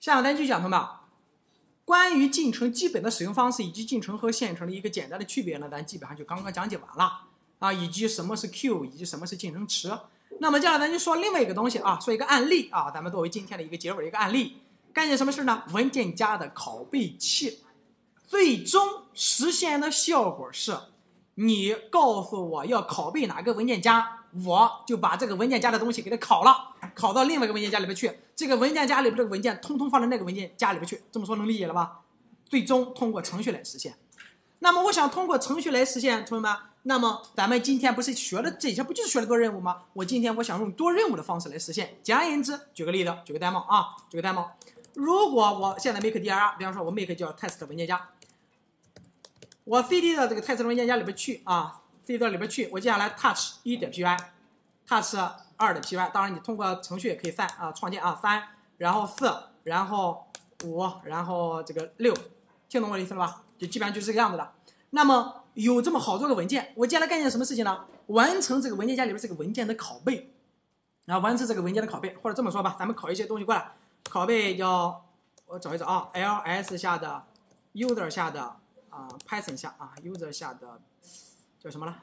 下面咱继续讲，同学们，关于进程基本的使用方式以及进程和线程的一个简单的区别呢，咱基本上就刚刚讲解完了啊，以及什么是 Q，以及什么是进程池。那么接下来咱就说另外一个东西啊，说一个案例啊，咱们作为今天的一个结尾一个案例，干件什么事呢？文件夹的拷贝器，最终实现的效果是，你告诉我要拷贝哪个文件夹，我就把这个文件夹的东西给它拷了，拷到另外一个文件夹里边去，这个文件夹里边这个文件通通放在那个文件夹里边去，这么说能理解了吧？最终通过程序来实现。那么我想通过程序来实现，同学们。那么咱们今天不是学了这些，不就是学了多任务吗？我今天我想用多任务的方式来实现。简而言之，举个例子，举个 demo 啊，举个 demo。如果我现在 make dir，比方说我 make 叫 test 文件夹，我 cd 到这个 test 文件夹里边去啊，cd 到里边去，我接下来 touch 一点 py，touch 二的 py，当然你通过程序也可以三啊创建啊三，然后四，然后五，然后这个六，听懂我的意思了吧？就基本上就是这个样子的。那么。有这么好多个文件，我接下来干一件什么事情呢？完成这个文件夹里边这个文件的拷贝，然后完成这个文件的拷贝，或者这么说吧，咱们拷一些东西过来，拷贝叫我找一找啊，ls 下的 user 下的啊 python 下啊 user 下的叫什么了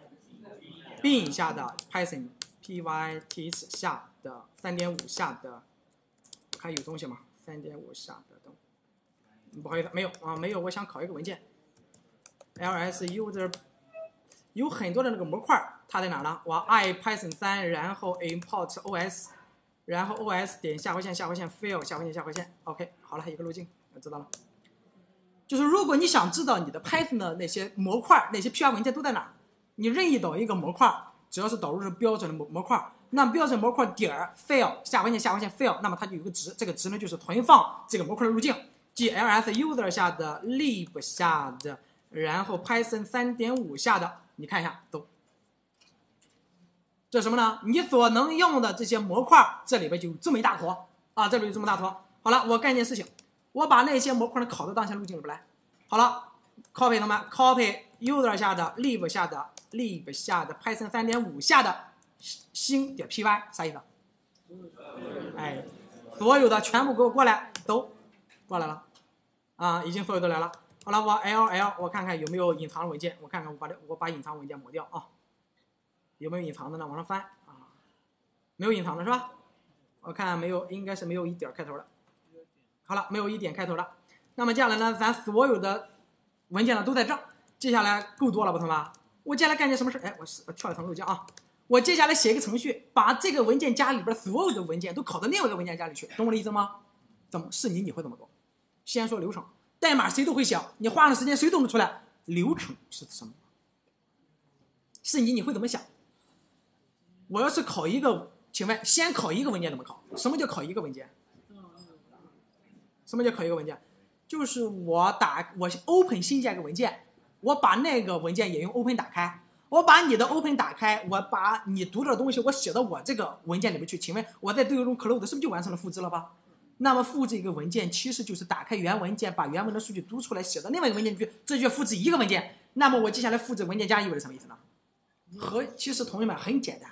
？bin 下的 python Pyth 下的三点五下的还有东西吗？三点五下的等，不好意思，没有啊，没有，我想考一个文件。ls user 有很多的那个模块，它在哪呢？我 i python 三，然后 import os，然后 os 点下划线下划线 file 下划线下划线，OK，好了，一个路径，我知道了。就是如果你想知道你的 python 的那些模块、那些 PR 文件都在哪，你任意导一个模块，只要是导入是标准的模模块，那标准模块点儿 fail 下划线下划线 fail，那么它就有个值，这个值呢就是存放这个模块的路径，即 ls user 下的 lib 下的。然后 Python 三点五下的，你看一下都，这什么呢？你所能用的这些模块，这里边就这么一大坨啊，这里有这么大坨。好了，我干一件事情，我把那些模块呢拷到当前路径里边来。好了，copy 同学们，copy user 下的 lib 下的 lib 下的 Python 三点五下的星点 py 啥意思？哎，所有的全部给我过来，都过来了啊，已经所有都来了。好了，我 L L，我看看有没有隐藏文件，我看看我把这我把隐藏文件抹掉啊，有没有隐藏的呢？往上翻啊，没有隐藏的是吧？我看没有，应该是没有一点开头的。好了，没有一点开头的。那么接下来呢，咱所有的文件呢都在这。接下来够多了吧，同学们？我接下来干件什么事？哎，我是跳一层路径啊。我接下来写一个程序，把这个文件夹里边所有的文件都拷到另外一个文件夹里去，懂我的意思吗？怎么是你你会怎么做？先说流程。代码谁都会写，你花了时间谁都能出来。流程是什么？是你你会怎么想？我要是考一个，请问先考一个文件怎么考？什么叫考一个文件？什么叫考一个文件？就是我打我 open 新建一个文件，我把那个文件也用 open 打开，我把你的 open 打开，我把你读的东西我写到我这个文件里面去。请问我在对用 close 是不是就完成了复制了吧？那么复制一个文件，其实就是打开原文件，把原文的数据读出来，写到另外一个文件去，这就复制一个文件。那么我接下来复制文件夹意味着什么意思呢？和其实同学们很简单：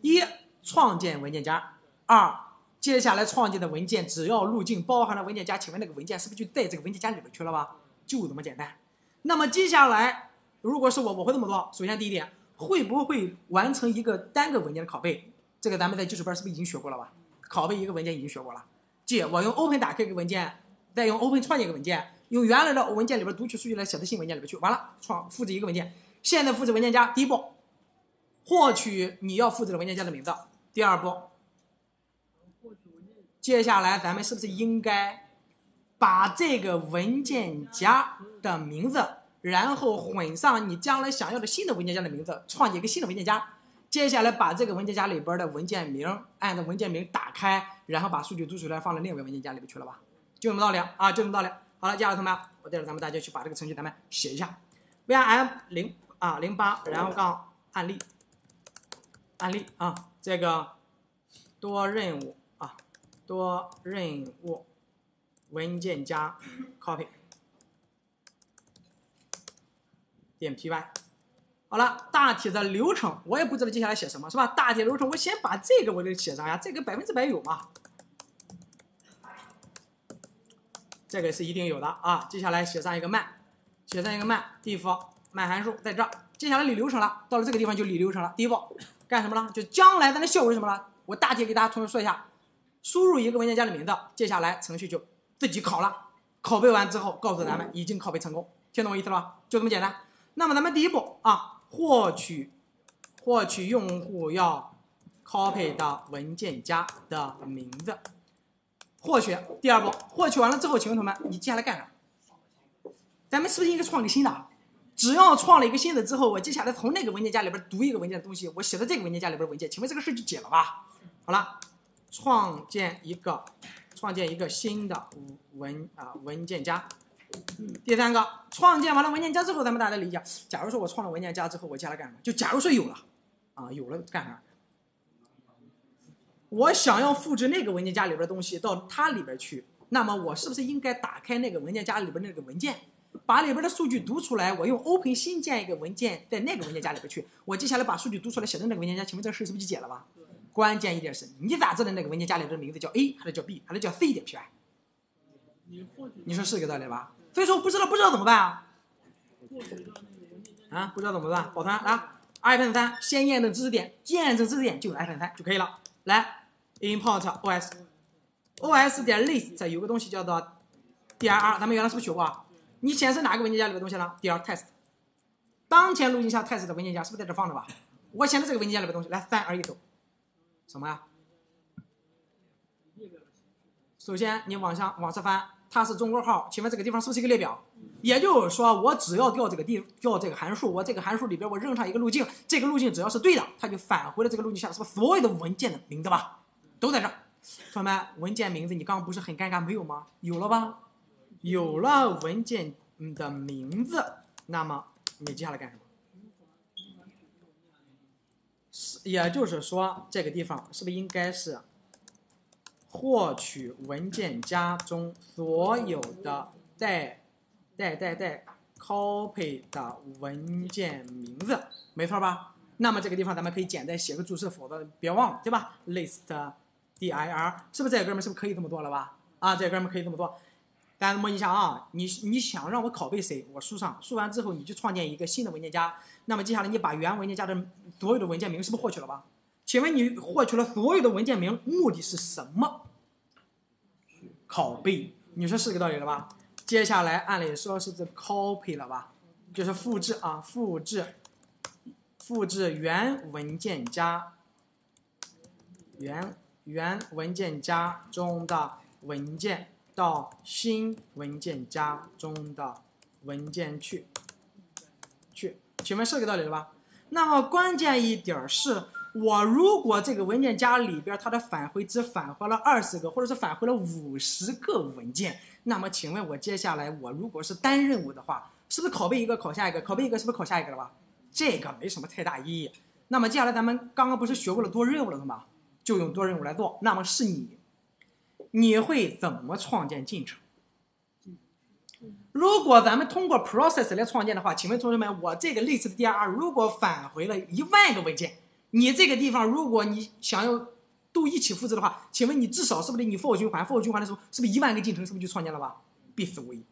一、创建文件夹；二、接下来创建的文件只要路径包含了文件夹，请问那个文件是不是就在这个文件夹里边去了吧？就这么简单。那么接下来，如果是我，我会这么做：首先第一点，会不会完成一个单个文件的拷贝？这个咱们在基础班是不是已经学过了吧？拷贝一个文件已经学过了。即我用 Open 打开一个文件，再用 Open 创建一个文件，用原来的文件里边读取数据来写到新文件里边去，完了创复制一个文件。现在复制文件夹，第一步，获取你要复制的文件夹的名字。第二步，接下来咱们是不是应该把这个文件夹的名字，然后混上你将来想要的新的文件夹的名字，创建一个新的文件夹？接下来把这个文件夹里边的文件名按照文件名打开，然后把数据读出来放到另一个文件夹里边去了吧？就这么道理啊，就这么道理。好了，接下来同学们，我带着咱们大家去把这个程序咱们写一下，vim 零啊零八，然后杠案例，案例啊，这个多任务啊，多任务文件夹 copy 点 py。好了，大体的流程我也不知道接下来写什么，是吧？大体流程我先把这个我就写上呀，这个百分之百有嘛。这个是一定有的啊。接下来写上一个 man，写上一个 man diff man 函数在这儿。接下来理流程了，到了这个地方就理流程了。第一步干什么了？就将来咱的效果是什么了？我大体给大家重新说一下：输入一个文件夹的名字，接下来程序就自己拷了。拷贝完之后，告诉咱们已经拷贝成功，听懂我意思了吧？就这么简单。那么咱们第一步啊，获取获取用户要 copy 的文件夹的名字，获取。第二步，获取完了之后，请问同学们，你接下来干啥？咱们是不是应该创个新的？只要创了一个新的之后，我接下来从那个文件夹里边读一个文件的东西，我写到这个文件夹里边文件，请问这个事就解了吧？好了，创建一个创建一个新的文啊文件夹。第三个，创建完了文件夹之后，咱们大家理解，假如说我创了文件夹之后，我接下来干什么？就假如说有了啊，有了干啥？我想要复制那个文件夹里边的东西到它里边去，那么我是不是应该打开那个文件夹里边那个文件？把里边的数据读出来，我用 open 新建一个文件，在那个文件夹里边去。我接下来把数据读出来，写到那个文件夹，请问这个事是不是就解了吧？关键一点是你咋知道那个文件夹里的名字叫 A 还是叫 B 还是叫 C 点 P I？你说是个道理吧？所以说不知道不知道怎么办啊？啊，不知道怎么办？保存来，iPhone 三先验证知识点，验证知识点就用 iPhone 三就可以了。来，import OS，OS 点 list 有个东西叫做 dir，咱们原来是不是学过？你显示哪个文件夹里的东西了？第二 test，当前路径下 test 的文件夹是不是在这放着吧？我显示这个文件夹里的东西，来三二一走，什么呀？首先你往下往上翻，它是中国号，请问这个地方是不是一个列表？也就是说，我只要调这个地调这个函数，我这个函数里边我扔上一个路径，这个路径只要是对的，它就返回了这个路径下是不是所有的文件的名字吧？都在这儿。同学们，文件名字你刚刚不是很尴尬没有吗？有了吧？有了文件的名字，那么你接下来干什么？是，也就是说，这个地方是不是应该是获取文件夹中所有的带带带带 copy 的文件名字？没错吧？那么这个地方咱们可以简单写个注释，否则别忘了，对吧？list dir 是不是这哥们是不是可以这么做了吧？啊，这哥们可以这么做。大家摸一下啊，你你想让我拷贝谁？我输上，输完之后你就创建一个新的文件夹。那么接下来你把原文件夹的所有的文件名是不是获取了吧？请问你获取了所有的文件名，目的是什么？拷贝，你说是这个道理了吧？接下来按理说是这 copy 了吧？就是复制啊，复制，复制原文件夹，原原文件夹中的文件。到新文件夹中的文件去，去，请问是这个道理了吧？那么关键一点是，我如果这个文件夹里边它的返回只返回了二十个，或者是返回了五十个文件，那么请问我接下来我如果是单任务的话，是不是拷贝一个拷下一个，拷贝一个是不是拷下一个了吧？这个没什么太大意义。那么接下来咱们刚刚不是学过了多任务了吗？就用多任务来做。那么是你。你会怎么创建进程？如果咱们通过 process 来创建的话，请问同学们，我这个类似的 dir 如果返回了一万个文件，你这个地方如果你想要都一起复制的话，请问你至少是不是你 for 循环 for 循环的时候，是不是一万个进程是不是就创建了吧？必死无疑。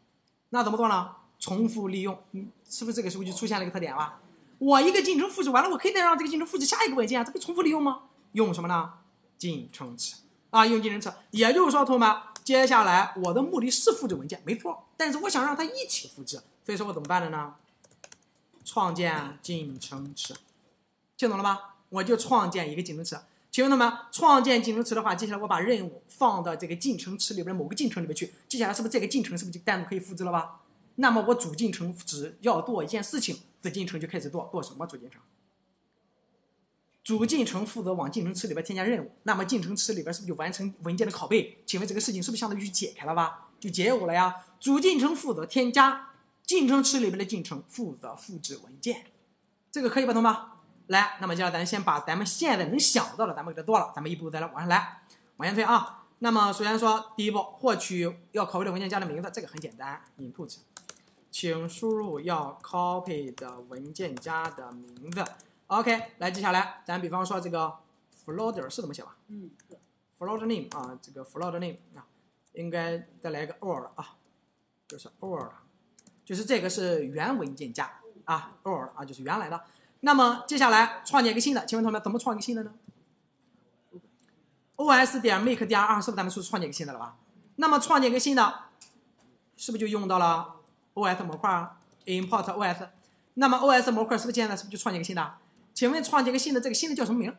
那怎么做呢？重复利用，嗯，是不是这个时候就出现了一个特点了？我一个进程复制完了，我可以再让这个进程复制下一个文件啊，这不重复利用吗？用什么呢？进程词。啊，用进程词，也就是说，同学们，接下来我的目的是复制文件，没错，但是我想让它一起复制，所以说我怎么办的呢？创建进程词，听懂了吗？我就创建一个进程词。请问同学们，创建进程词的话，接下来我把任务放到这个进程词里边某个进程里面去，接下来是不是这个进程是不是就单独可以复制了吧？那么我主进程只要做一件事情，子进程就开始做，做什么主进程？主进程负责往进程池里边添加任务，那么进程池里边是不是就完成文件的拷贝？请问这个事情是不是相当于解开了吧？就解务了呀。主进程负责添加进程池里边的进程，负责复制文件，这个可以吧，同学们？来，那么接下来咱先把咱们现在能想到的，咱们给它做了，咱们一步步再来往上来，往前推啊。那么首先说第一步，获取要拷贝的文件夹的名字，这个很简单，input，请输入要 copy 的文件夹的名字。OK，来，接下来咱比方说这个 folder 是怎么写吧？嗯，folder name 啊，这个 folder name 啊，应该再来一个 or 啊就是 or，就是这个是原文件夹啊，or 啊就是原来的。那么接下来创建一个新的，请问同学们怎么创一个新的呢？os 点 make 点 r 是不是咱们说创建一个新的了吧？那么创建一个新的，是不是就用到了 os 模块 import os？那么 os 模块是不是现在是不是就创建一个新的？请问创建个新的，这个新的叫什么名？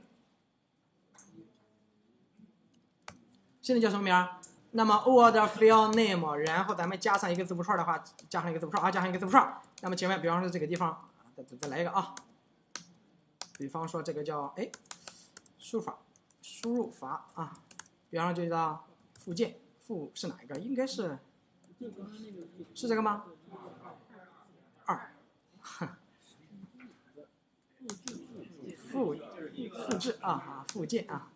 新的叫什么名？那么 old file name，然后咱们加上一个字符串的话，加上一个字符串啊，加上一个字符串。那么请问，比方说这个地方，再再来一个啊。比方说这个叫哎，输入法输入法啊，比方说就叫附件，附是哪一个？应该是是这个吗？二，复复制啊啊，附件啊，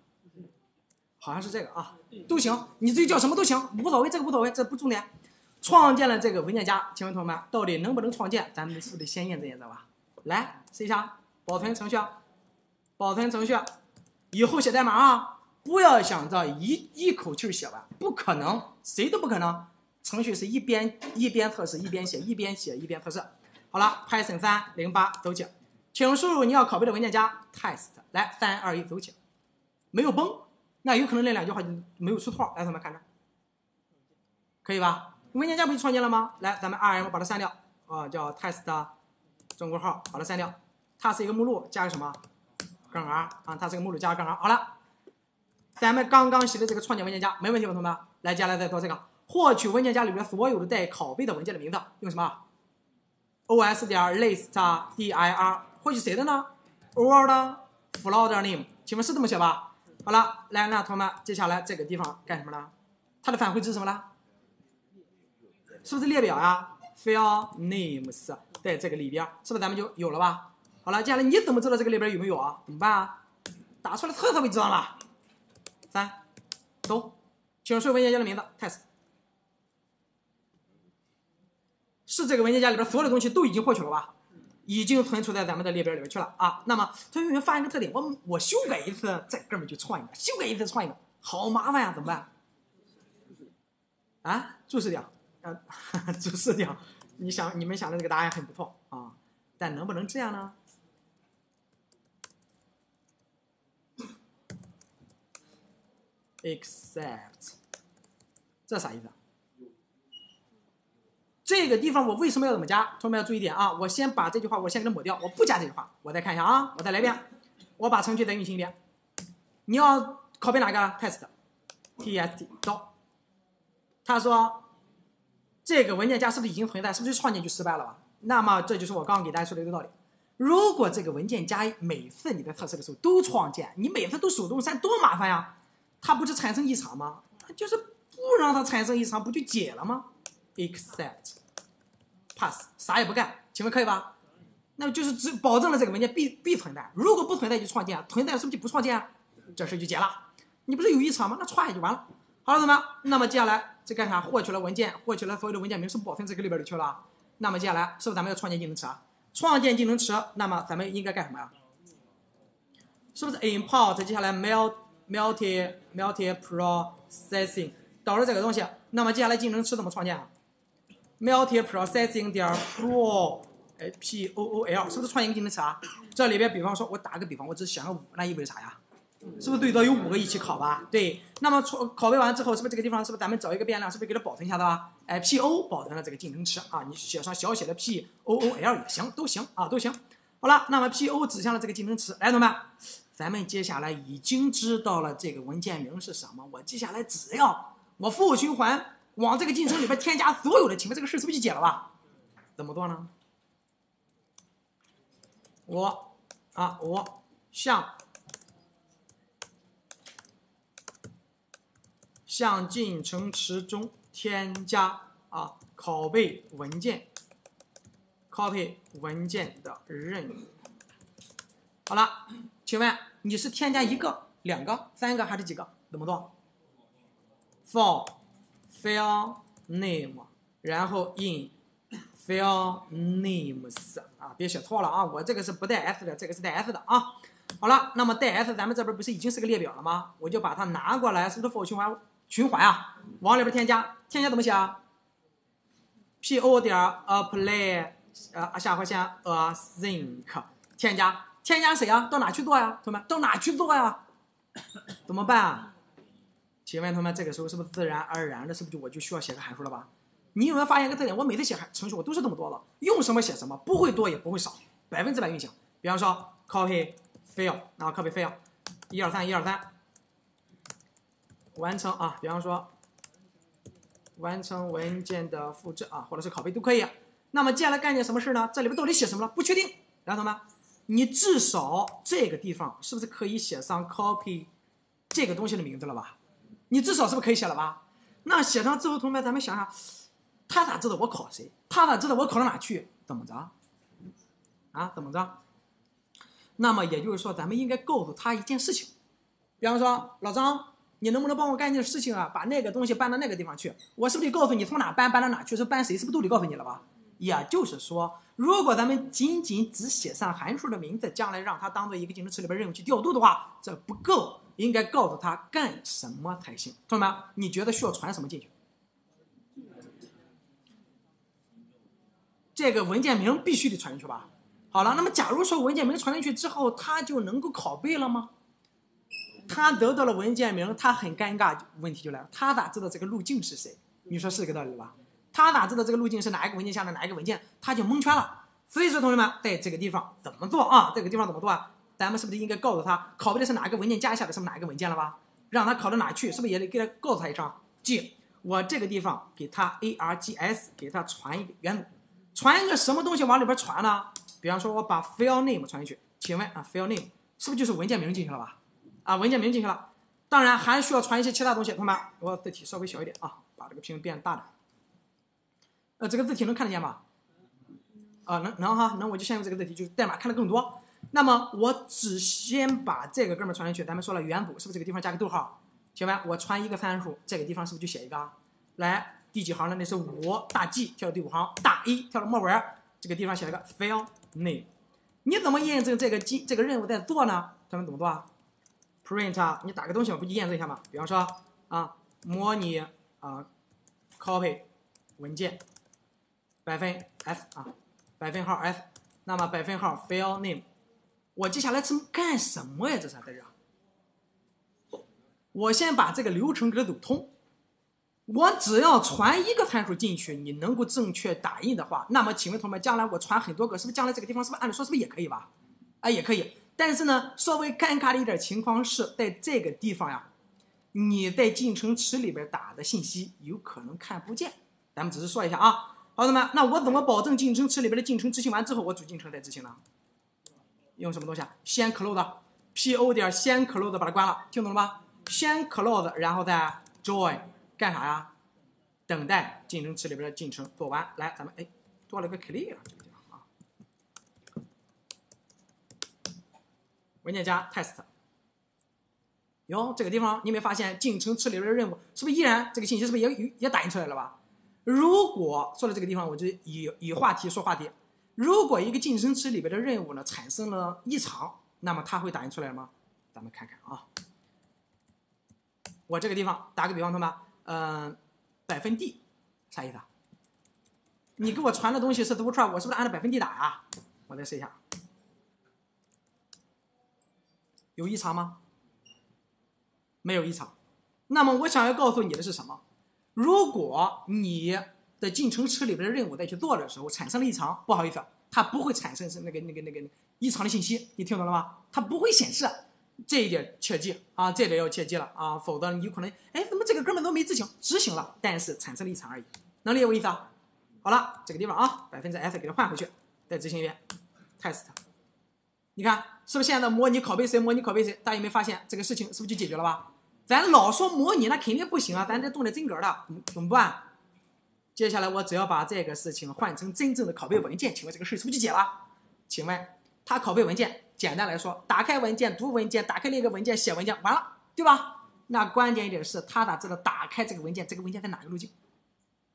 好像是这个啊，都行，你自己叫什么都行，无所谓，这个无所谓，这不重点。创建了这个文件夹，请问同学们，到底能不能创建？咱们是不是得先验证验证吧？来试一下。保存程序，保存程序，以后写代码啊，不要想着一一口气写完，不可能，谁都不可能。程序是一边一边测试一边写，一边写一边测试。好了，Python 三零八走起，请输入你要拷贝的文件夹 test，来三二一走起，没有崩，那有可能那两句话就没有出错。来，同学们看着，可以吧？文件夹不就创建了吗？来，咱们 rm 把它删掉，啊，叫 test 中括号，把它删掉。它是一个目录，加个什么？杠 R 啊，它是个目录，加个杠 R。好了，咱们刚刚写的这个创建文件夹没问题吧，同学们？来，接下来再做这个，获取文件夹里边所有的带拷贝的文件的名字，用什么？os 点 list dir，获取谁的呢 order，floor name，请问是这么写吧？好了，来，那同学们，接下来这个地方干什么呢？它的返回值什么呢？是不是列表呀？file names 在这个里边，是不是咱们就有了吧？好了，接下来你怎么知道这个里边有没有啊？怎么办啊？打出来特特别知道了。三，走，请输入文件夹的名字，test。是这个文件夹里边所有的东西都已经获取了吧？已经存储在咱们的列表里边去了啊。那么同学们发现一个特点，我我修改一次，这哥们就创一个；修改一次创一个，好麻烦呀，怎么办？啊，注释掉，啊，注释掉。你想，你们想的这个答案很不错啊，但能不能这样呢？Except，这啥意思啊？这个地方我为什么要怎么加？同学们要注意点啊！我先把这句话我先给它抹掉，我不加这句话。我再看一下啊，我再来一遍，我把程序再运行一遍。你要拷贝哪个 test？test 走。他说这个文件夹是不是已经存在？是不是创建就失败了吧？那么这就是我刚刚给大家说的一个道理。如果这个文件夹每次你在测试的时候都创建，你每次都手动删，多麻烦呀！它不是产生异常吗？就是不让它产生异常，不就解了吗？Except pass 啥也不干，请问可以吧？那么就是只保证了这个文件必必存在，如果不存在就创建，存在是不是就不创建啊？这事就结了。你不是有异常吗？那创下就完了。好了，同学们，那么接下来这干啥？获取了文件，获取了所有的文件名，是不保存这个里边里去了？那么接下来是不是咱们要创建技能池啊？创建技能池，那么咱们应该干什么呀？是不是 import 接下来 mail multi multi processing 导入这个东西，那么接下来技能池怎么创建啊？multi processing 点 pro 哎 p o o l 是不是创建技能池啊？这里边比方说，我打个比方，我只选个五，那意味着啥呀？是不是最多有五个一起考吧？对，那么拷拷贝完之后，是不是这个地方是不是咱们找一个变量，是不是给它保存一下的吧？哎，p o 保存了这个进程池啊，你写上小写的 p o o l 也行，都行啊，都行。好了，那么 p o 指向了这个进程池，来，同学们。咱们接下来已经知道了这个文件名是什么，我接下来只要我 for 循环往这个进程里边添加所有的，请问这个事是不是就解了吧？怎么做呢？我啊，我向向进程池中添加啊拷贝文件，copy 文件的任务。好了。请问你是添加一个、两个、三个还是几个？怎么做？for file name，然后 in file names 啊，别写错了啊！我这个是不带 s 的，这个是带 s 的啊。好了，那么带 s，咱们这边不是已经是个列表了吗？我就把它拿过来，是不是 for 循环循环啊？往里边添加，添加怎么写啊 p o 点 apply 呃下划线 async 添加添加谁啊？到哪去做呀？同学们到哪去做呀？怎么办啊？请问同学们这个时候是不是自然而然的，是不是就我就需要写个函数了吧？你有没有发现一个特点？我每次写程序我都是这么多的，用什么写什么，不会多也不会少，百分之百运行。比方说 copy fail，然后 copy file，一二三一二三，完成啊。比方说完成文件的复制啊，或者是拷贝都可以。那么接下来干件什么事呢？这里边到底写什么了？不确定。然后同学们，你至少这个地方是不是可以写上 copy 这个东西的名字了吧？你至少是不是可以写了吧？那写上之后，同学们咱们想想，他咋知道我考谁？他咋知道我考到哪去？怎么着？啊，怎么着？那么也就是说，咱们应该告诉他一件事情，比方说，老张，你能不能帮我干一件事情啊？把那个东西搬到那个地方去。我是不是得告诉你从哪搬，搬到哪去？是搬谁？是不是都得告诉你了吧？也就是说，如果咱们仅仅只写上函数的名字，将来让它当做一个进程池里边任务去调度的话，这不够。应该告诉他干什么才行，同学们，你觉得需要传什么进去？这个文件名必须得传进去吧？好了，那么假如说文件名传进去之后，他就能够拷贝了吗？他得到了文件名，他很尴尬，问题就来了，他咋知道这个路径是谁？你说是这个道理吧？他咋知道这个路径是哪一个文件下的哪一个文件？他就蒙圈了。所以说，同学们，在这个地方怎么做啊？这个地方怎么做啊？咱们是不是应该告诉他拷贝的是哪个文件夹下的是不哪一个文件了吧？让他拷到哪去？是不是也得给他告诉他一声？记，我这个地方给他 args 给他传一个元组，传一个什么东西往里边传呢？比方说我把 file name 传进去，请问啊 file name 是不是就是文件名进去了吧？啊文件名进去了，当然还需要传一些其他东西。同学们，我字体稍微小一点啊，把这个屏变大点。呃，这个字体能看得见吧？啊能能哈，那我就先用这个字体，就是代码看得更多。那么我只先把这个哥们传进去，咱们说了元补是不是这个地方加个逗号？请问，我传一个参数，这个地方是不是就写一个？来，第几行呢？那是五大 G 跳到第五行，大 A 跳到末尾，这个地方写了个 file name。你怎么验证这个机这个任务在做呢？咱们怎么做啊？print，啊你打个东西我，不就验证一下吗？比方说啊，模拟啊，copy 文件百分 f 啊，百分号 f，那么百分号 file name。我接下来是干什么呀？这是在这，我先把这个流程给它走通。我只要传一个参数进去，你能够正确打印的话，那么请问同学们，将来我传很多个，是不是将来这个地方是不是按理说是不是也可以吧？啊，也可以。但是呢，稍微尴尬的一点情况是在这个地方呀，你在进程池里边打的信息有可能看不见。咱们只是说一下啊，好的们，那我怎么保证进程池里边的进程执行完之后，我主进程再执行呢？用什么东西啊？先 close，po 点先 close 把它关了，听懂了吗？先 close，然后再 join，干啥呀？等待进程池里边的进程做完。来，咱们哎，多了个 clear 这个地方啊。文件夹 test。哟，这个地方你没发现进程池里边的任务是不是依然这个信息是不是也也打印出来了吧？如果说到这个地方，我就以以话题说话题。如果一个晋升池里边的任务呢产生了异常，那么它会打印出来吗？咱们看看啊。我这个地方打个比方说吧，嗯，百分地啥意思啊？你给我传的东西是字符串，我是不是按照百分地打呀？我再试一下，有异常吗？没有异常。那么我想要告诉你的是什么？如果你在进程池里边的任务再去做的时候产生了异常，不好意思，它不会产生是那个那个那个异常的信息，你听懂了吗？它不会显示，这一点切记啊，这点要切记了啊，否则你有可能，哎，怎么这个哥们都没执行，执行了，但是产生了异常而已，能理解我意思啊？好了，这个地方啊，百分之 s 给它换回去，再执行一遍，test，你看是不是现在模拟拷贝谁？模拟拷贝谁？大家有没有发现这个事情是不是就解决了吧？咱老说模拟那肯定不行啊，咱得动点真格的，怎么办？接下来我只要把这个事情换成真正的拷贝文件，请问这个事是不是就解了？请问它拷贝文件，简单来说，打开文件读文件，打开另一个文件写文件，完了，对吧？那关键一点是，他咋知道打开这个文件，这个文件在哪个路径？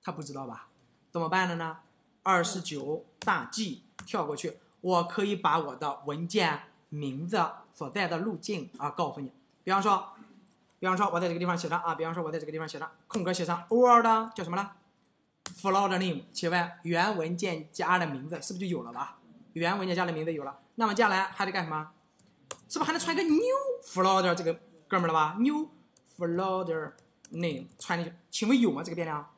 他不知道吧？怎么办的呢？二十九大 G 跳过去，我可以把我的文件名字所在的路径啊告诉你。比方说，比方说我在这个地方写上啊，比方说我在这个地方写上空格写上 Word 叫什么呢？Folder name，请问原文件夹的名字是不是就有了吧？原文件夹的名字有了，那么接下来还得干什么？是不是还得传一个 new folder 这个哥们儿了吧？new folder name 传进去，请问有吗？这个变量？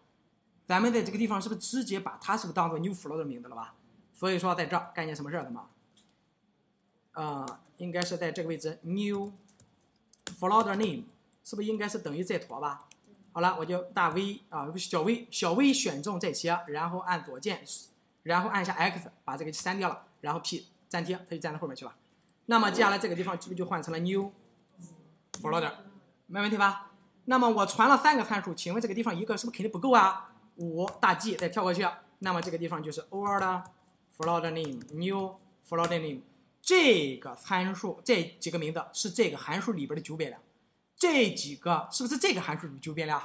咱们在这个地方是不是直接把它是不是当做 new folder 名字了吧？所以说在这干件什么事儿的嘛？啊，应该是在这个位置 new folder name 是不是应该是等于在坨吧？好了，我就大 V 啊，小 V 小 V 选中这些，然后按左键，然后按下 X 把这个删掉了，然后 P 粘贴，它就粘到后面去了。那么接下来这个地方是不是就换成了 new folder？没问题吧？那么我传了三个参数，请问这个地方一个是不是肯定不够啊？五大 G 再跳过去，那么这个地方就是 old folder name new folder name。这个参数这几个名字是这个函数里边的九变量，这几个是不是这个函数里九变量？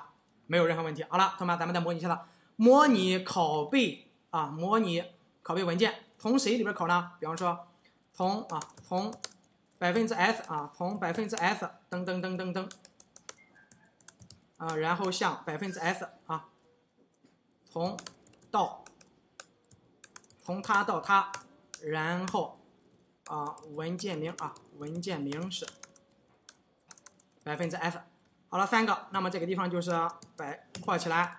没有任何问题。好了，同学们，咱们再模拟一下了，模拟拷贝啊，模拟拷贝文件，从谁里边拷呢？比方说，从啊，从百分之 s 啊，从百分之 s 噔噔噔噔噔啊，然后向百分之 s 啊，从到从它到它，然后。啊，文件名啊，文件名是百分之 f，好了，三个，那么这个地方就是百括起来，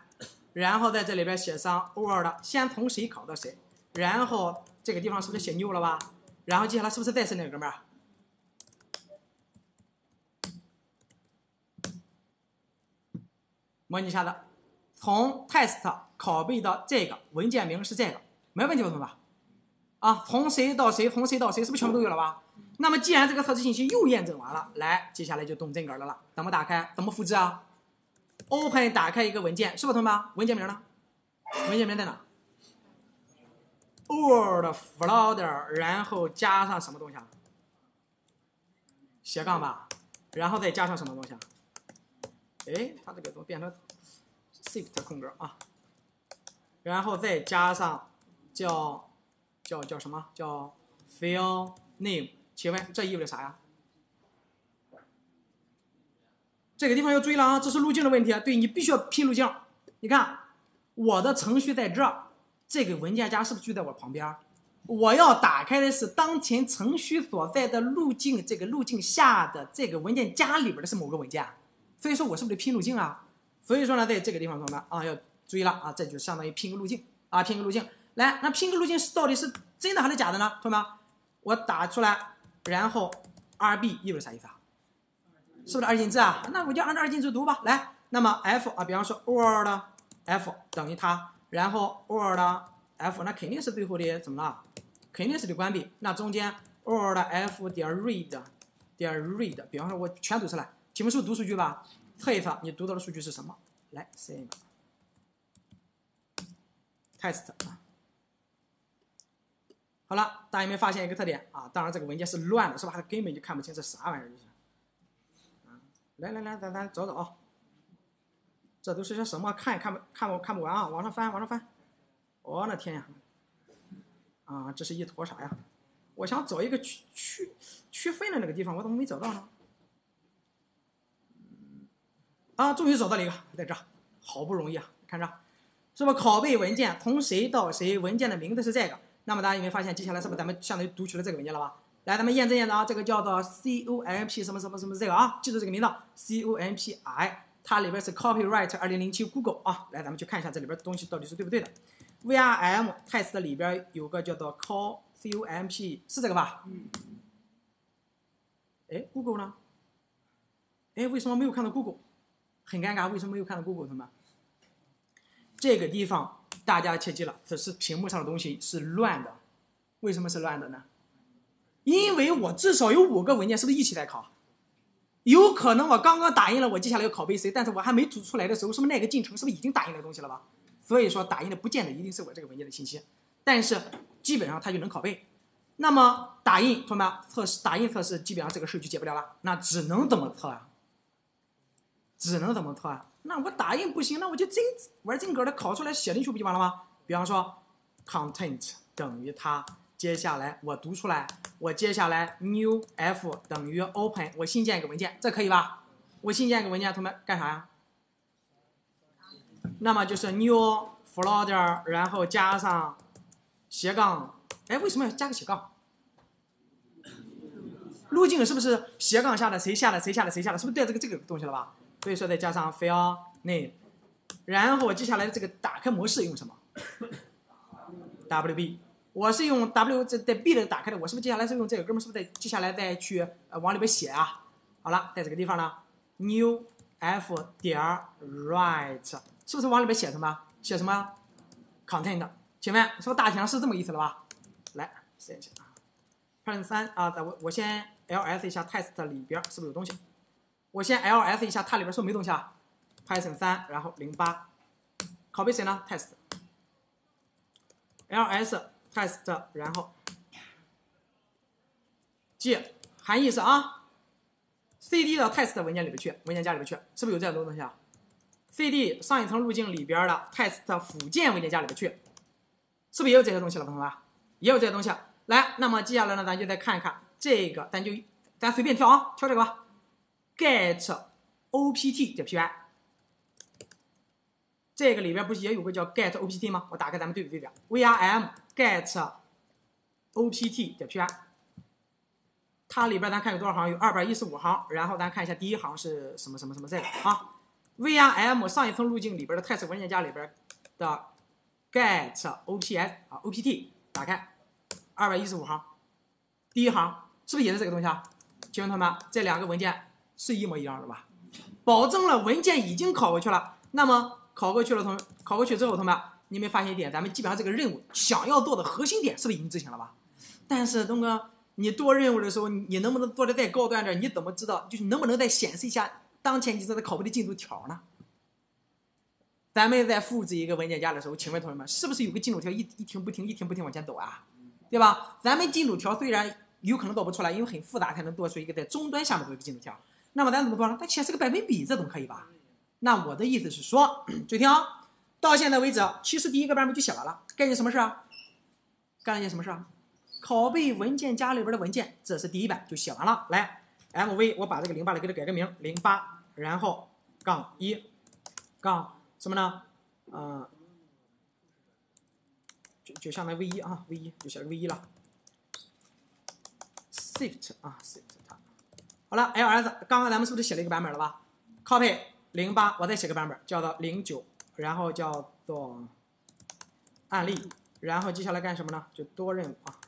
然后在这里边写上 word，先从谁考到谁，然后这个地方是不是写 new 了吧？然后接下来是不是再是那个哥们儿？模拟一下子，从 test 拷贝到这个文件名是这个，没问题吧，同学们？啊，从谁到谁，从谁到谁，是不是全部都有了吧？那么既然这个测试信息又验证完了，来，接下来就动真格的了。怎么打开？怎么复制啊？Open 打开一个文件，是不是同学们？文件名呢？文件名在哪？Word folder，然后加上什么东西啊？斜杠吧，然后再加上什么东西啊？哎，它这个怎么变成 Shift 空格啊？然后再加上叫。叫叫什么叫 file name？请问这意味着啥呀？这个地方要注意了啊，这是路径的问题，对你必须要拼路径。你看我的程序在这儿，这个文件夹是不是就在我旁边？我要打开的是当前程序所在的路径，这个路径下的这个文件夹里边的是某个文件，所以说我是不是得拼路径啊？所以说呢，在这个地方同学们啊要注意了啊，这就相当于拼个路径啊，拼个路径。来，那拼个路径是到底是真的还是假的呢？同学们，我打出来，然后 R B 意味着啥意思啊？是不是二进制啊？那我就按照二进制读吧。来，那么 F 啊，比方说 Word F 等于它，然后 Word F 那肯定是最后的怎么了？肯定是得关闭。那中间 Word F 点 Read 点 Read，比方说我全读出来，题目是不是读数据吧？测一测你读到的数据是什么？来 say Test 啊。好了，大家有没有发现一个特点啊？当然这个文件是乱的，是吧？它根本就看不清这啥玩意儿，就是。啊，来来来，咱咱找找啊。这都是些什么？看也看不看不看不完啊！往上翻，往上翻。我的天呀！啊，这是一坨啥呀？我想找一个区区区分的那个地方，我怎么没找到呢？啊，终于找到了一个，在这，好不容易啊！看着，是不拷贝文件从谁到谁？文件的名字是这个。那么大家有没有发现，接下来是不是咱们相当于读取了这个文件了吧？来，咱们验证验证啊，这个叫做 COMP 什么什么什么这个啊，记住这个名字 COMPI，它里边是 Copyright 二零零七 Google 啊。来，咱们去看一下这里边的东西到底是对不对的。VRM test 里边有个叫做 COMP，是这个吧？嗯。哎，Google 呢？哎，为什么没有看到 Google？很尴尬，为什么没有看到 Google 同学们？这个地方。大家切记了，这是屏幕上的东西是乱的，为什么是乱的呢？因为我至少有五个文件，是不是一起在考？有可能我刚刚打印了，我接下来要拷贝谁，但是我还没读出来的时候，是不是那个进程是不是已经打印的东西了吧？所以说打印的不见得一定是我这个文件的信息，但是基本上它就能拷贝。那么打印，同学们测试打印测试，基本上这个事就解不了了，那只能怎么测啊？只能怎么测啊？那我打印不行，那我就真玩真格的拷出来写进去不就完了吗？比方说，content 等于它，接下来我读出来，我接下来 new f 等于 open，我新建一个文件，这可以吧？我新建一个文件，同学们干啥呀？那么就是 new，folder，然后加上斜杠，哎，为什么要加个斜杠？路径是不是斜杠下的谁下的谁下的谁下的？是不是带这个这个东西了吧？所以说再加上 file name，然后接下来的这个打开模式用什么？WB，我是用 W 这带 B 的打开的，我是不是接下来是用这个哥们是不是再接下来再去呃往里边写啊？好了，在这个地方呢，new f 点 write 是不是往里边写什么？写什么？content？请问是不是大体上是这么意思了吧？来试一下啊，Python 三啊，我我先 ls 一下 test 里边是不是有东西？我先 ls 一下它里边是不是没东西啊？Python 三，然后零八，拷贝谁呢？test，ls test，然后 g 含义是啊，cd 的 test 文件里边去，文件夹里边去，是不是有这样多东西啊？cd 上一层路径里边的 test 附件文件夹里边去，是不是也有这些东西了，朋友们？也有这些东西。来，那么接下来呢，咱就再看一看这个，咱就咱随便挑啊，挑这个吧。Get opt 点 py，这个里边不是也有个叫 get opt 吗？我打开咱们对比对比，vrm get opt 点 py，它里边咱看有多少行？有二百一十五行。然后咱看一下第一行是什么什么什么这个啊？vrm 上一层路径里边的 test 文件夹里边的 get ops 啊 opt 打开，二百一十五行，第一行是不是也是这个东西啊？请问同学们，这两个文件？是一模一样的吧？保证了文件已经拷过去了。那么拷过去了，同拷过去之后，同学们，你没发现一点？咱们基本上这个任务想要做的核心点是不是已经执行了吧？但是东哥，你做任务的时候，你能不能做的再高端点？你怎么知道？就是能不能再显示一下当前你这个拷贝的进度条呢？咱们在复制一个文件夹的时候，请问同学们，是不是有个进度条一一停不停，一停不停往前走啊？对吧？咱们进度条虽然有可能导不出来，因为很复杂，才能做出一个在终端下面的一个进度条。那么咱怎么做呢？它显示个百分比，这总可以吧？那我的意思是说，注意听啊，到现在为止，其实第一个版本就写完了，干一件什么事啊？干了件什么事啊？拷贝文件夹里边的文件，这是第一版就写完了。来，mv，我把这个零八的给它改个名，零八，然后杠一，杠什么呢？嗯，就就相当于 v 一啊，v 一就写个 v 一了，shift 啊，shift。好了，ls，刚刚咱们是不是写了一个版本了吧？copy 零八，我再写个版本，叫做零九，然后叫做案例，然后接下来干什么呢？就多任务啊，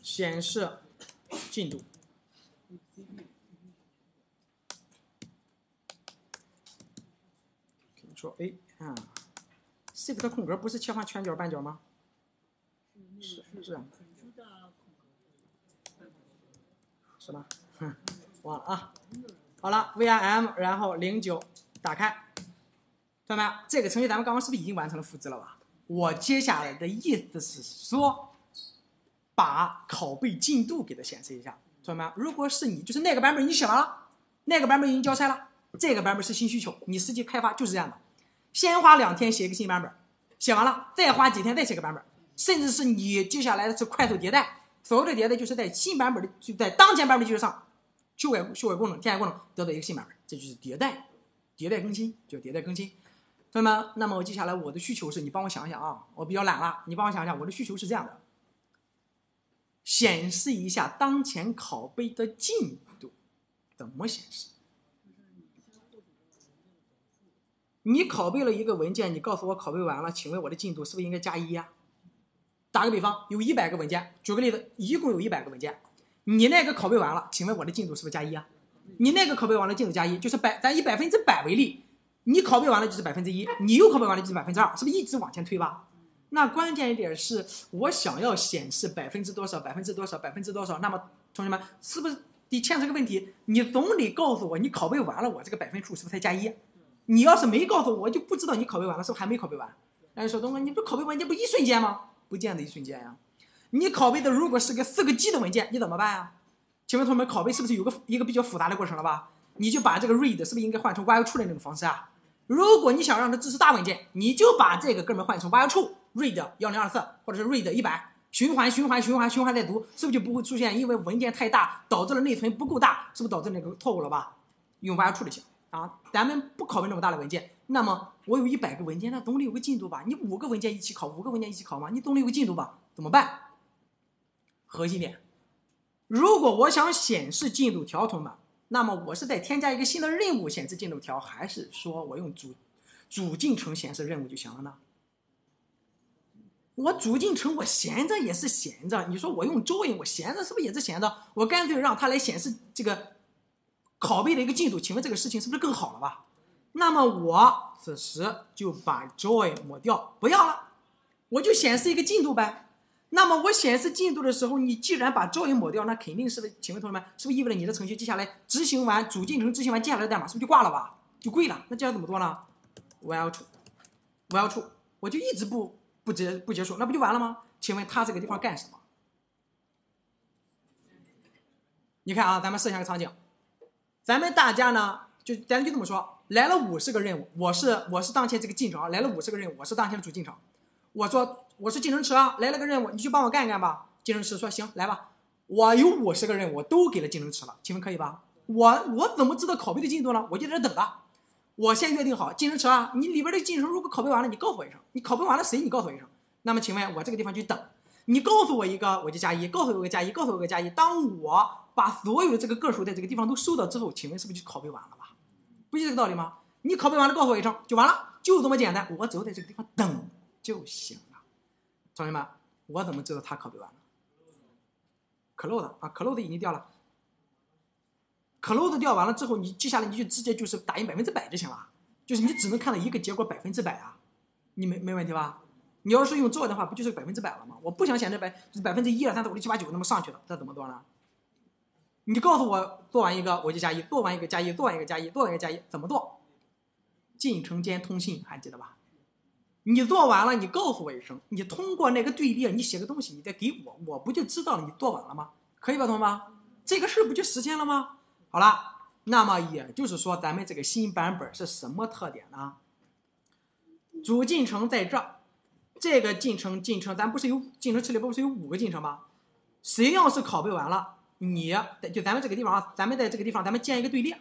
显示进度。说 A 啊。Shift 空格不是切换全角半角吗？是是啊，是吧？哼，忘了啊。好了，VIM，然后零九打开，同学们，这个程序咱们刚刚是不是已经完成了复制了吧？我接下来的意思是说，把拷贝进度给它显示一下。同学们，如果是你，就是那个版本你写完了，那个版本已经交差了，这个版本是新需求，你实际开发就是这样的。先花两天写一个新版本，写完了再花几天再写个版本，甚至是你接下来的是快速迭代。所谓的迭代，就是在新版本的就在当前版本基础上修改修改功能、添加功能，得到一个新版本，这就是迭代，迭代更新叫迭代更新。同学们，那么接下来我的需求是你帮我想想啊，我比较懒了，你帮我想想，我的需求是这样的：显示一下当前拷贝的进度，怎么显示？你拷贝了一个文件，你告诉我拷贝完了，请问我的进度是不是应该加一呀？打个比方，有一百个文件，举个例子，一共有一百个文件，你那个拷贝完了，请问我的进度是不是加一啊？你那个拷贝完了，进度加一，就是百，咱以百分之百为例，你拷贝完了就是百分之一，你又拷贝完了就是百分之二，是不是一直往前推吧？那关键一点是我想要显示百分之多少，百分之多少，百分之多少，那么同学们是不是得牵扯个问题？你总得告诉我，你拷贝完了，我这个百分数是不是才加一？你要是没告诉我，我就不知道你拷贝完了，是不是还没拷贝完？哎，说东哥，你不拷贝文件不一瞬间吗？不见得一瞬间呀。你拷贝的如果是个四个 G 的文件，你怎么办呀？请问同学们，拷贝是不是有个一个比较复杂的过程了吧？你就把这个 read 是不是应该换成 while true 的那种方式啊？如果你想让它支持大文件，你就把这个哥们换成 while true read 幺零二四或者是 read 一百，循环循环循环循环再读，是不是就不会出现因为文件太大导致了内存不够大，是不是导致那个错误了吧？用 while true 就行啊。咱们不拷贝那么大的文件，那么我有一百个文件，那总得有个进度吧？你五个文件一起考，五个文件一起考吗？你总得有个进度吧？怎么办？核心点，如果我想显示进度条，同学们，那么我是在添加一个新的任务显示进度条，还是说我用主主进程显示任务就行了呢？我主进程我闲着也是闲着，你说我用 join 我闲着是不是也是闲着？我干脆让它来显示这个拷贝的一个进度，请问这个事情是不是更好了吧？那么我此时就把 join 抹掉，不要了，我就显示一个进度呗。那么我显示进度的时候，你既然把 join 抹掉，那肯定是不是？请问同学们，是不是意味着你的程序接下来执行完主进程执行完接下来的代码是不是就挂了吧？就跪了？那接下来怎么做呢？while true，while true，我就一直不。不结不结束，那不就完了吗？请问他这个地方干什么？你看啊，咱们设想个场景，咱们大家呢，就咱就这么说，来了五十个任务，我是我是当前这个进程，来了五十个任务，我是当前的主进程。我说我是进程池啊，来了个任务，你去帮我干一干吧。进程池说行，来吧。我有五十个任务，都给了进程池了，请问可以吧？我我怎么知道拷贝的进度呢？我就在这等着。我先约定好进程池啊，你里边的进程如果拷贝完了，你告诉我一声。你拷贝完了谁？你告诉我一声。那么请问，我这个地方去等，你告诉我一个，我就加一；告诉我一个加一；告诉我一个加一。当我把所有的这个个数在这个地方都收到之后，请问是不是就拷贝完了吧？不就这个道理吗？你拷贝完了，告诉我一声就完了，就这么简单。我只要在这个地方等就行了。同学们，我怎么知道它拷贝完了？close 啊，close 已经掉了。close 掉完了之后，你接下来你就直接就是打印百分之百就行了，就是你只能看到一个结果百分之百啊，你没没问题吧？你要是用做的话，不就是百分之百了吗？我不想显示百百分之一二三四五六七八九那么上去了，这怎么做呢？你告诉我做完一个我就加一，做完一个加一，做完一个加一，做完一个加一，怎么做？进程间通信还记得吧？你做完了，你告诉我一声，你通过那个队列，你写个东西，你再给我，我不就知道了你做完了吗？可以吧，同学们？这个事不就实现了吗？好了，那么也就是说，咱们这个新版本是什么特点呢？主进程在这，这个进程进程，咱不是有进程池里边不是有五个进程吗？谁要是拷贝完了，你就咱们这个地方啊，咱们在这个地方，咱们建一个队列。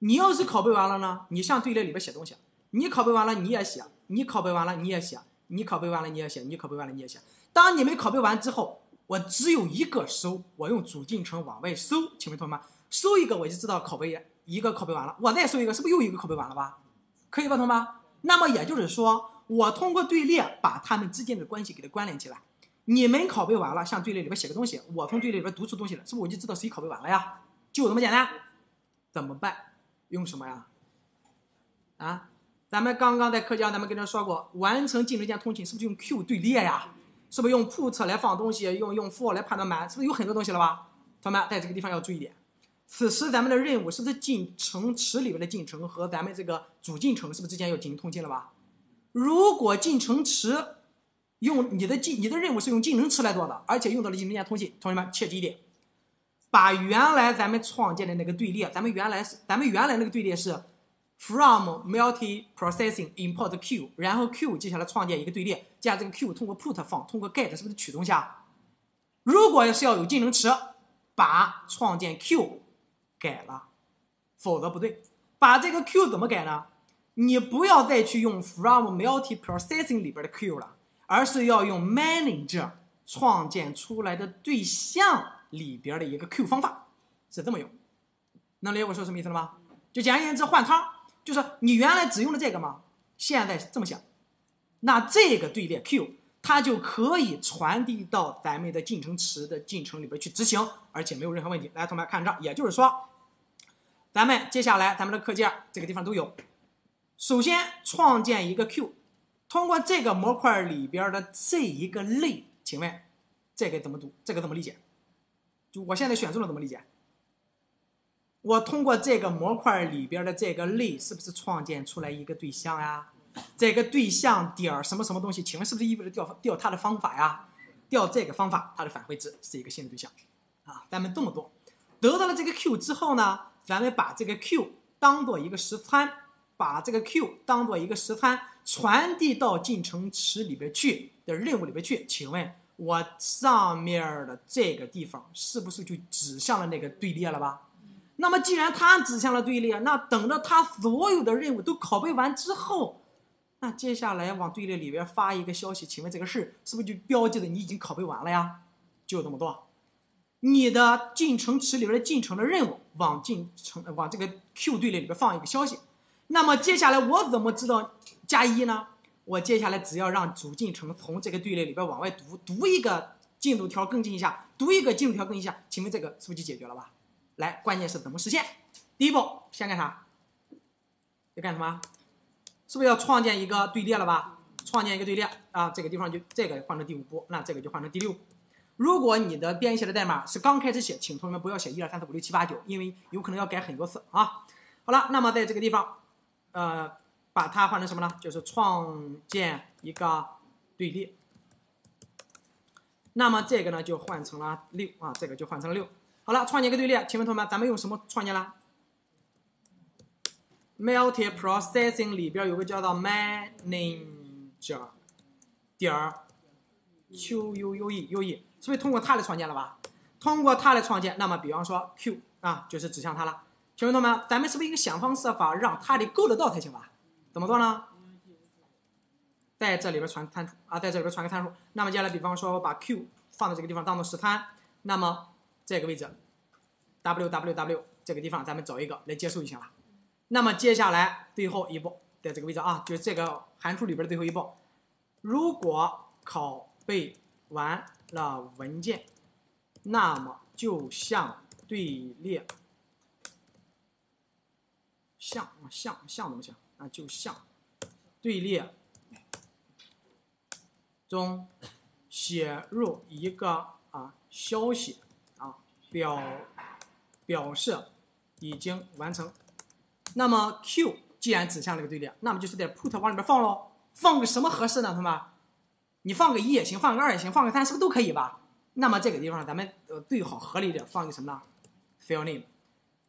你要是拷贝完了呢，你上队列里边写东西。你拷贝完了你也写，你拷贝完了你也写，你拷贝完了你也写，你拷贝完了你也写。当你们拷贝完之后，我只有一个收，我用主进程往外收，请问同学们？收一个我就知道拷贝一个拷贝完了，我再收一个是不是又一个拷贝完了吧？可以吧，同学们？那么也就是说，我通过队列把它们之间的关系给它关联起来。你们拷贝完了，向队列里边写个东西，我从队列里边读出东西来，是不是我就知道谁拷贝完了呀？就这么简单。怎么办？用什么呀？啊，咱们刚刚在课讲，咱们跟他说过，完成进程间通信是不是用 Q 队列呀？是不是用 put 来放东西，用用 for 来判断满？是不是有很多东西了吧？同学们，在这个地方要注意点。此时咱们的任务是不是进程池里边的进程和咱们这个主进程是不是之间要进行通信了吧？如果进程池用你的进你的任务是用进程池来做的，而且用到了进程间通信，同学们切记一点，把原来咱们创建的那个队列，咱们原来是咱们原来那个队列是 from multi processing import q，然后 q 接下来创建一个队列，加这个 q 通过 put 放，通过 get 是不是取东西啊？如果要是要有进程池，把创建 q 改了，否则不对。把这个 Q 怎么改呢？你不要再去用 from multi processing 里边的 Q 了，而是要用 manager 创建出来的对象里边的一个 Q 方法，是这么用。能理解我说什么意思了吗？就简而言之，换汤，就是你原来只用的这个吗？现在这么想，那这个队列 Q 它就可以传递到咱们的进程池的进程里边去执行，而且没有任何问题。来，同学们看这，也就是说。咱们接下来，咱们的课件这个地方都有。首先创建一个 Q，通过这个模块里边的这一个类，请问这个怎么读？这个怎么理解？就我现在选中了怎么理解？我通过这个模块里边的这个类，是不是创建出来一个对象呀？这个对象点什么什么东西？请问是不是意味着调调它的方法呀？调这个方法，它的返回值是一个新的对象啊。咱们这么做，得到了这个 Q 之后呢？咱们把这个 Q 当做一个实参，把这个 Q 当做一个实参传递到进程池里边去的任务里边去。请问我上面的这个地方是不是就指向了那个队列了吧？那么既然它指向了队列，那等着它所有的任务都拷贝完之后，那接下来往队列里边发一个消息，请问这个事是不是就标记的你已经拷贝完了呀？就这么多。你的进程池里边的进程的任务往进程往这个 Q 队列里边放一个消息，那么接下来我怎么知道加一呢？我接下来只要让主进程从这个队列里边往外读，读一个进度条更新一下，读一个进度条更新一下，请问这个是不是就解决了吧？来，关键是怎么实现？第一步先干啥？要干什么？是不是要创建一个队列了吧？创建一个队列啊，这个地方就这个换成第五步，那这个就换成第六。如果你的编写的代码是刚开始写，请同学们不要写一二三四五六七八九，因为有可能要改很多次啊。好了，那么在这个地方，呃，把它换成什么呢？就是创建一个队列。那么这个呢就换成了六啊，这个就换成了六。好了，创建一个队列，请问同学们，咱们用什么创建了？Multiprocessing 里边有个叫做 manager 点 q u u e u e。是不是通过它来创建了吧？通过它来创建，那么比方说 Q 啊，就是指向它了。请问同学们，咱们是不是应该想方设法让它得够得到才行吧？怎么做呢？在这里边传参数啊，在这里边传个参数。那么接下来，比方说我把 Q 放在这个地方当做实参，那么这个位置 W W W 这个地方咱们找一个来接收就行了。那么接下来最后一步，在这个位置啊，就是这个函数里边的最后一步，如果拷贝完。了文件，那么就向队列，向向向怎么向？啊，就像队列中写入一个啊消息啊，表表示已经完成。那么 Q 既然指向这个队列，那么就是在 put 往里边放喽，放个什么合适呢，同学们？你放个一也行，放个二也行，放个三是不是都可以吧？那么这个地方咱们呃最好合理一点，放一个什么呢？file name。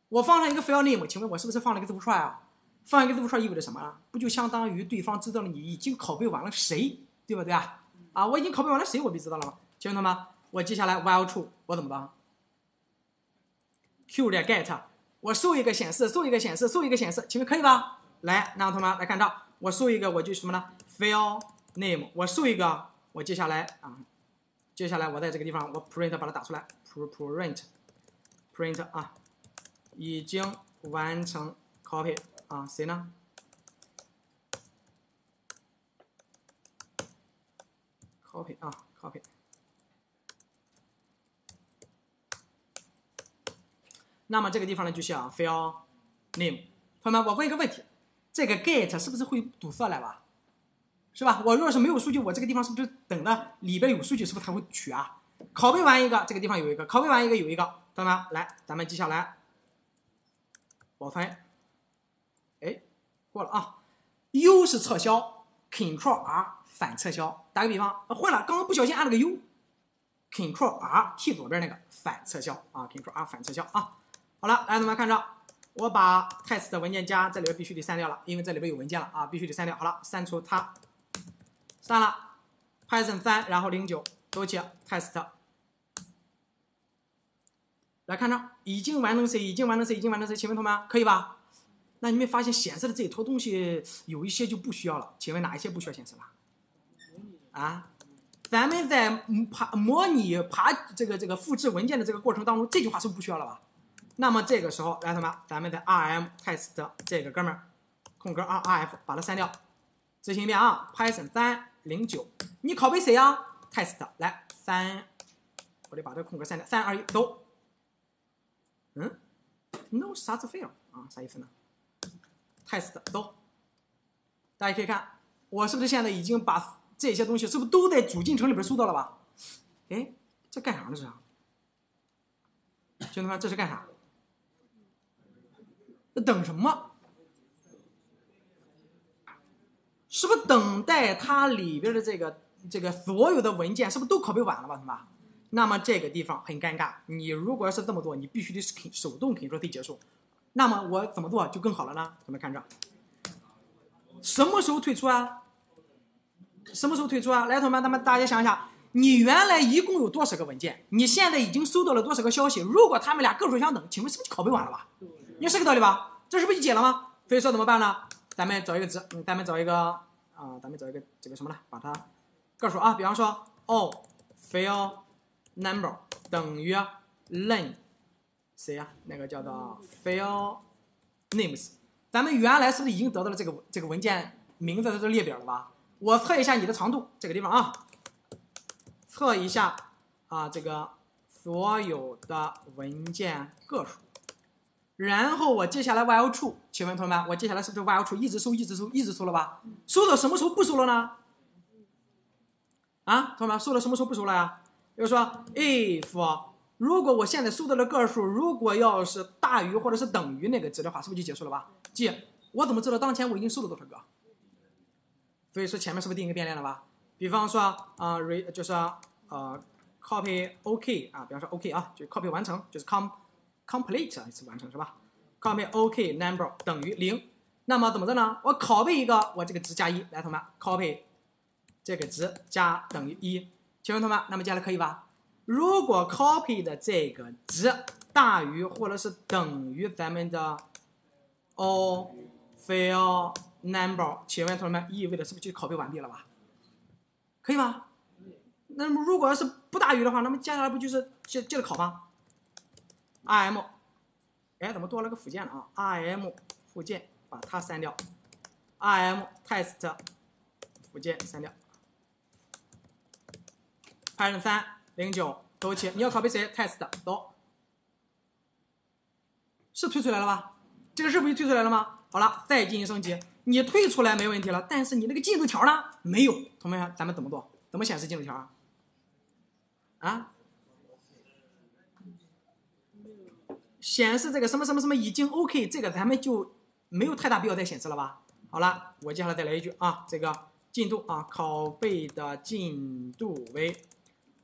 我放上一个 file name，请问我是不是放了一个字符串啊？放一个字符串意味着什么？不就相当于对方知道了你已经拷贝完了谁，对不对啊？啊，我已经拷贝完了谁，我不知道了吗？请问同学们，我接下来 while true，我怎么办？q 点 get，我搜一个显示，搜一个显示，搜一个显示，请问可以吧？来，那同学们来看到，我搜一个，我就什么呢？file。name，我搜一个，我接下来啊，接下来我在这个地方我 print 把它打出来，print，print 啊，已经完成 copy 啊，谁呢？copy 啊，copy。那么这个地方呢就像 file name，朋友们，我问一个问题，这个 get 是不是会堵塞了吧？是吧？我若是没有数据，我这个地方是不是等的里边有数据，是不是它会取啊？拷贝完一个，这个地方有一个；拷贝完一个有一个，懂吗？来，咱们记下来，保存。过了啊。U 是撤销，Ctrl R 反撤销。打个比方，坏了，刚刚不小心按了个 U，Ctrl R 替左边那个反撤销啊，Ctrl R 反撤销啊。好了，来，同学们看着，我把 test 文件夹这里边必须得删掉了，因为这里边有文件了啊，必须得删掉。好了，删除它。删了，Python 三，然后零九，勾起 test，来看着，已经完成 C，已经完成 C，已经完成 C，请问同学们可以吧？那你们发现显示的这一坨东西有一些就不需要了，请问哪一些不需要显示了？啊？咱们在爬模拟爬这个这个复制文件的这个过程当中，这句话是不需要了吧？那么这个时候来同学们，咱们在 rm test 这个哥们儿，空格 r rf 把它删掉，执行一遍啊，Python 三。零九，你拷贝谁呀？test 来三，我得把这个空格删掉。三二一，走。嗯，no 啥子 fail 啊？啥意思呢？test 走。大家可以看，我是不是现在已经把这些东西是不是都在主进程里边收到了吧？哎，这干啥呢？这是？兄弟们，这是干啥？等什么？是不是等待它里边的这个这个所有的文件是不是都拷贝完了吧，是吧？那么这个地方很尴尬。你如果要是这么做，你必须得肯手动 Ctrl+C 结束。那么我怎么做就更好了呢？咱们看这，什么时候退出啊？什么时候退出啊？来，同学们，咱们大家想一想，你原来一共有多少个文件？你现在已经收到了多少个消息？如果他们俩个数相等，请问是不是拷贝完了吧？你说是个道理吧？这是不是就解了吗？所以说怎么办呢？咱们找一个值，咱们找一个啊、咱们找一个这个什么呢？把它个数啊，比方说 all file number 等于 len 谁呀、那个叫做 file names。咱们原来是不是已经得到了这个这个文件名字的这个列表了吧？我测一下你的长度，这个地方啊，测一下啊这个所有的文件个数。然后我接下来 while true，请问同学们，我接下来是不是 while true 一直收，一直收，一直收了吧？收到什么时候不收了呢？啊，同学们，收到什么时候不收了呀？比如说 if 如果我现在收到的个数，如果要是大于或者是等于那个值的话，是不是就结束了吧？即我怎么知道当前我已经收了多少个？所以说前面是不是定一个变量了吧？比方说啊、呃、，re 就是呃 copy OK 啊，比方说 OK 啊，就 copy 完成，就是 com complete 一次完成是吧？copy OK number 等于零，那么怎么着呢？我拷贝一个，我这个值加一，来同学们 copy 这个值加等于一，请问同学们，那么接下来可以吧？如果 copy 的这个值大于或者是等于咱们的 all file number，请问同学们意味着是不是就拷贝完毕了吧？可以吧？那么如果要是不大于的话，那么接下来不就是接接着考吗？rm，哎，怎么多了个附件了啊？rm 附件把它删掉，rm test 附件删掉，Python 三零九周期，你要拷贝谁？test 走，是退出来了吧？这个是不是退出来了吗？好了，再进行升级，你退出来没问题了，但是你那个进度条呢？没有，同学们，咱们怎么做？怎么显示进度条啊？啊？显示这个什么什么什么已经 OK，这个咱们就没有太大必要再显示了吧？好了，我接下来再来一句啊，这个进度啊，拷贝的进度为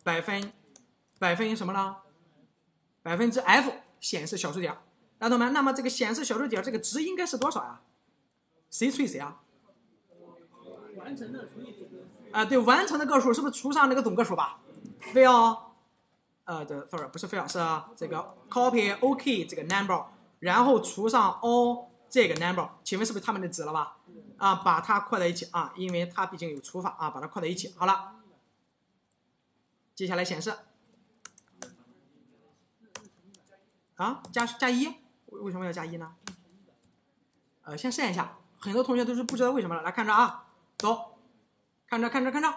百分百分什么呢？百分之 f 显示小数点。那同学们，那么这个显示小数点这个值应该是多少呀？谁除以谁啊？完成的除以总。啊，对，完成的个数是不是除上那个总个数吧？非要，呃，这 sorry 不是非要是这个 copy OK 这个 number，然后除上 all 这个 number，请问是不是它们的值了吧？啊，把它括在一起啊，因为它毕竟有除法啊，把它括在一起。好了，接下来显示啊，加加一，为什么要加一呢？呃，先试验一下，很多同学都是不知道为什么了。来看着啊，走，看着看着看着，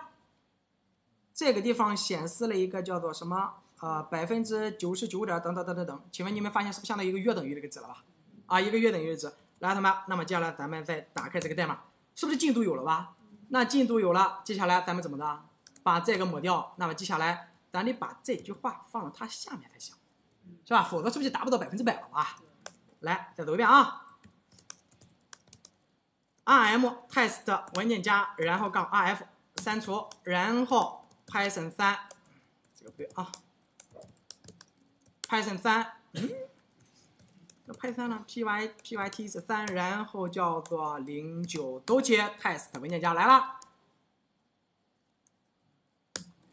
这个地方显示了一个叫做什么呃百分之九十九点等等等等等，请问你们发现是不是相当于一个约等于这个值了吧？啊，一个约等于的值。来，同学们，那么接下来咱们再打开这个代码，是不是进度有了吧？那进度有了，接下来咱们怎么的？把这个抹掉。那么接下来咱得把这句话放到它下面才行，是吧？否则是不是就达不到百分之百了吧？来，再走一遍啊。rm test 文件夹，然后杠 rf 删除，然后 Python 三，这个不对啊，Python 三，嗯，那 Python 呢？py pyt 是三，然后叫做零九周期 test 文件夹来了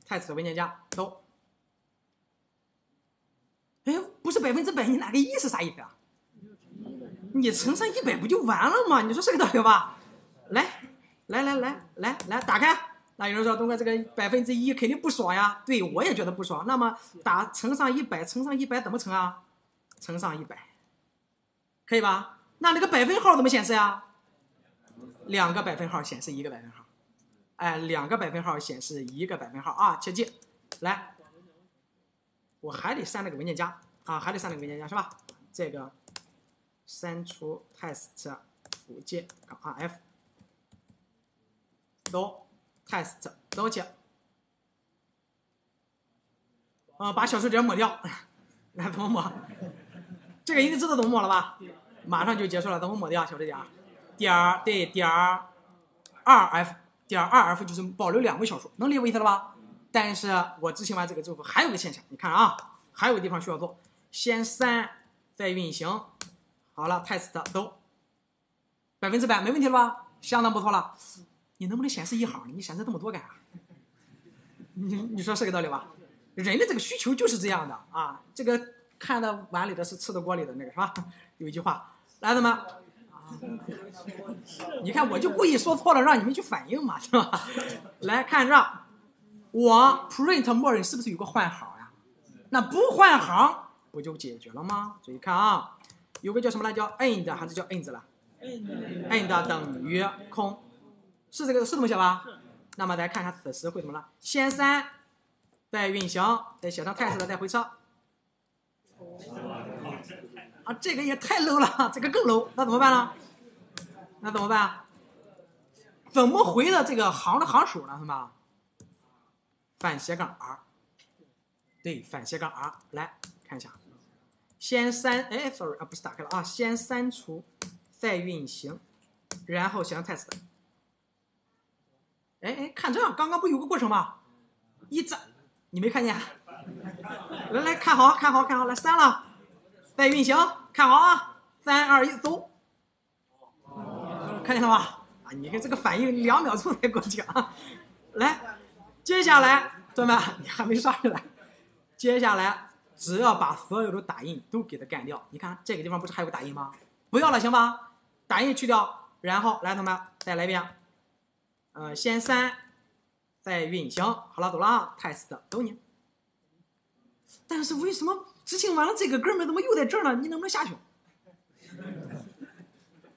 太子文件夹都，哎，不是百分之百，你哪个一是啥意思啊？你乘上一百不就完了吗？你说是个道理吧？来，来来来来来，打开。那有人说东哥这个百分之一肯定不爽呀，对我也觉得不爽。那么打乘上一百，乘上一百怎么乘啊？乘上一百，可以吧？那那个百分号怎么显示呀？两个百分号显示一个百分号，哎，两个百分号显示一个百分号啊，切记。来，我还得删那个文件夹啊，还得删那个文件夹是吧？这个。删除 test 附件杠 rf 都 test 都去，啊，把小数点抹掉，来怎么抹？这个应该知道怎么抹了吧？马上就结束了，怎么抹掉小数点？点对点二 f 点二 f 就是保留两位小数，能理解我意思了吧？但是我执行完这个之后，还有个现象，你看啊，还有个地方需要做，先删再运行。好了，test 都百分之百没问题了吧？相当不错了。你能不能显示一行？你显示这么多干啥？你你说是个道理吧？人的这个需求就是这样的啊。这个看的碗里的是吃的锅里的那个是吧？有一句话，来了吗？啊，你看我就故意说错了，让你们去反应嘛，是吧？来看这，我 print more 是不是有个换行呀？那不换行不就解决了吗？注意看啊，有个叫什么来？叫 end 还是叫 ends 了？end 等于空，是这个是这么写吧？那么大家看看此时会怎么了？先删，再运行，再写上 test，再回车。啊，这个也太 low 了，这个更 low，那怎么办呢？那怎么办？怎么回的这个行的行数呢？是吧？反斜杠 r，对，反斜杠 r，来看一下，先删，哎，sorry 啊，不是打开了啊，先删除，再运行，然后写上 test。哎哎，看这样，刚刚不有个过程吗？一站，你没看见？来来看好看好看好，来删了。再运行，看好啊！三二一，走！看见了吗？啊，你看这个反应，两秒钟才过去啊！来，接下来，同学们，你还没刷出来。接下来，只要把所有的打印都给它干掉。你看这个地方不是还有个打印吗？不要了，行吧？打印去掉，然后来，同学们再来一遍。呃，先删，再运行。好了，走了啊！test，走你。但是为什么？执行完了，这个哥们怎么又在这儿呢？你能不能下去？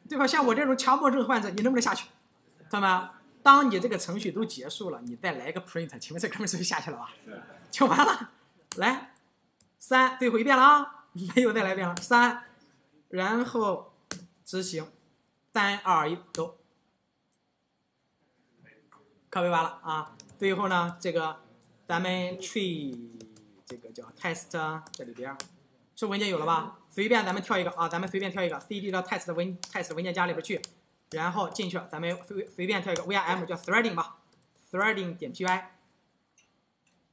对吧？像我这种强迫症患者，你能不能下去？同学们，当你这个程序都结束了，你再来个 print，请问这哥们是不是下去了吧？就完了。来，三，最后一遍了啊！没有再来一遍了。三，然后执行，三二一，走。可背完了啊！最后呢，这个咱们 tree。这个叫 test，这里边是文件有了吧？随便咱们挑一个啊，咱们随便挑一个 cd 的 test 文 test 文件夹里边去，然后进去，咱们随随便挑一个 vim 叫 threading 吧，threading 点 py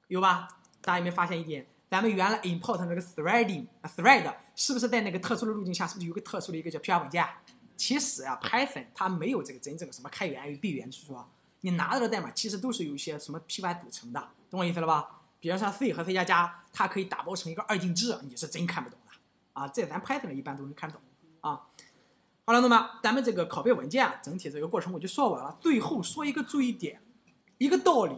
有吧？大家有没有发现一点？咱们原来 import 那个 threading thread 是不是在那个特殊的路径下，是不是有个特殊的一个叫 py 文件？其实啊，Python 它没有这个真正的什么开源与闭源之说，你拿到的代码其实都是有一些什么 py 组成的，懂我意思了吧？比如说 C 和 C 加加，它可以打包成一个二进制，你是真看不懂的啊！这咱 Python 一般都能看懂啊。好了，那么，咱们这个拷贝文件啊整体这个过程我就说完了。最后说一个注意点，一个道理：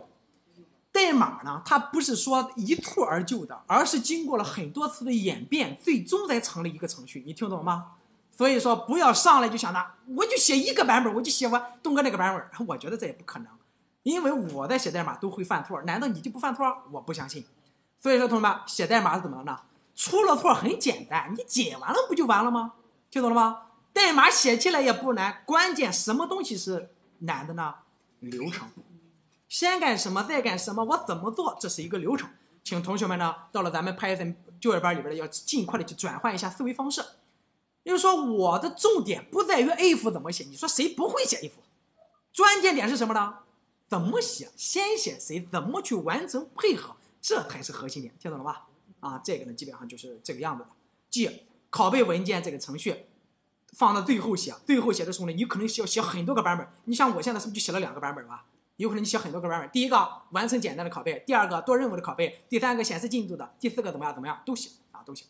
代码呢，它不是说一蹴而就的，而是经过了很多次的演变，最终才成了一个程序。你听懂吗？所以说，不要上来就想着我就写一个版本，我就写完东哥那个版本，我觉得这也不可能。因为我在写代码都会犯错，难道你就不犯错？我不相信。所以说，同学们写代码是怎么呢？出了错很简单，你解完了不就完了吗？听懂了吗？代码写起来也不难，关键什么东西是难的呢？流程。先干什么，再干什么，我怎么做，这是一个流程。请同学们呢，到了咱们 Python 就业班里边要尽快的去转换一下思维方式。也就是说，我的重点不在于 if 怎么写，你说谁不会写 if？关键点是什么呢？怎么写？先写谁？怎么去完成配合？这才是核心点，听懂了吧？啊，这个呢，基本上就是这个样子的。即拷贝文件这个程序放到最后写，最后写的时候呢，你可能要写很多个版本。你像我现在是不是就写了两个版本吧？有可能你写很多个版本。第一个完成简单的拷贝，第二个多任务的拷贝，第三个显示进度的，第四个怎么样？怎么样？都行啊，都行。